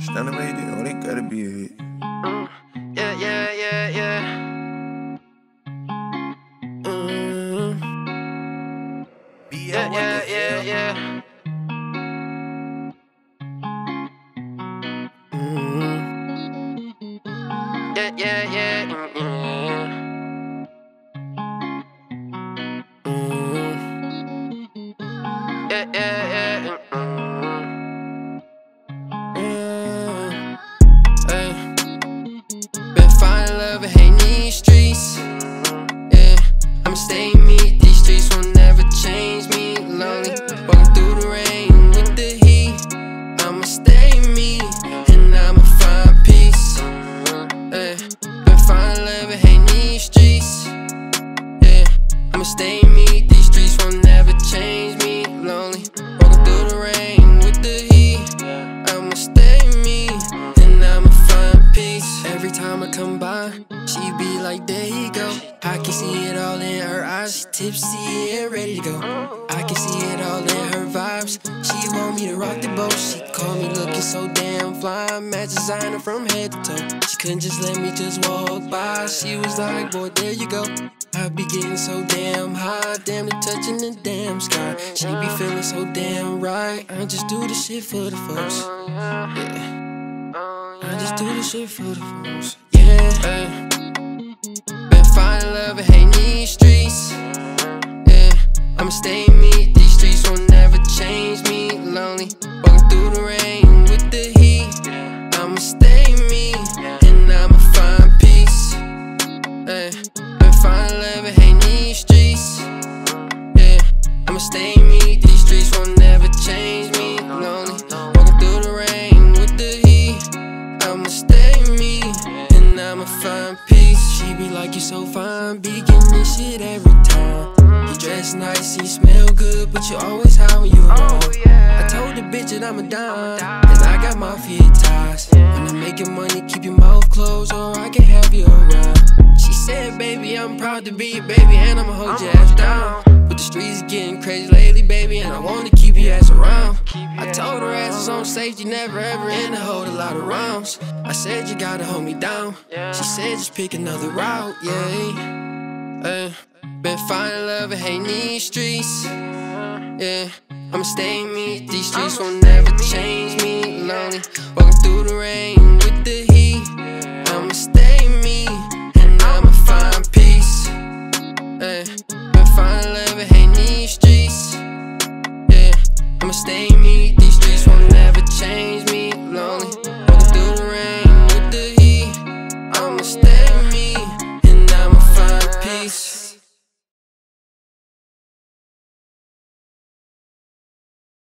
Standing it, oh, they gotta be a hit. Mm, yeah, yeah, yeah, yeah. Mm, yeah, yeah, yeah, yeah. Mm, yeah, yeah, yeah. Mm, I'ma stay me. These streets will never change me. Lonely, walking through the rain with the heat. I'ma stay me, and I'ma find peace. Yeah, been finding love and hating these streets. Yeah, I'ma stay me. These streets will never change me. Lonely, walking through the rain with the heat. I'ma stay me, and I'ma find peace. Every time I come by, she be like, there you go. I can see it all in her eyes. She tipsy and ready to go. I can see it all in her vibes. She want me to rock the boat. She call me looking so damn fly. Match designer from head to toe. She couldn't just let me just walk by. She was like, boy, there you go. I be getting so damn high, damn it touching the damn sky. She be feeling so damn right. I just do the shit for the folks. Yeah. I just do the shit for the folks. Yeah. Finding love and hating these streets. Yeah. I'ma stay me. These streets will never change me. Lonely, walking through the rain with the heat. I'ma stay me, and I'ma find peace. Ay. Been finding love and hating these streets. Yeah. I'ma stay me. These streets will never change me. Lonely, walking through the rain with the heat. I'ma stay me, and I'ma find peace. She be like, you so fine, be getting this shit every time. You dress nice, you smell good, but you always high when you around. I told the bitch that I'm a dime, and I got mafia ties. When I'm making money, keep your mouth closed, or I can have you around. She said, baby, I'm proud to be your baby, and I'ma hold your ass down. Streets getting crazy lately, baby, and I wanna keep your ass around. I told her ass is on safety, never ever in to hold a lot of rounds. I said you gotta hold me down. She said just pick another route, yeah. Uh, been finding love and hating these streets. Yeah, I'ma stay me. These streets won't never change me. Lonely, walking through the rain I'ma stay me.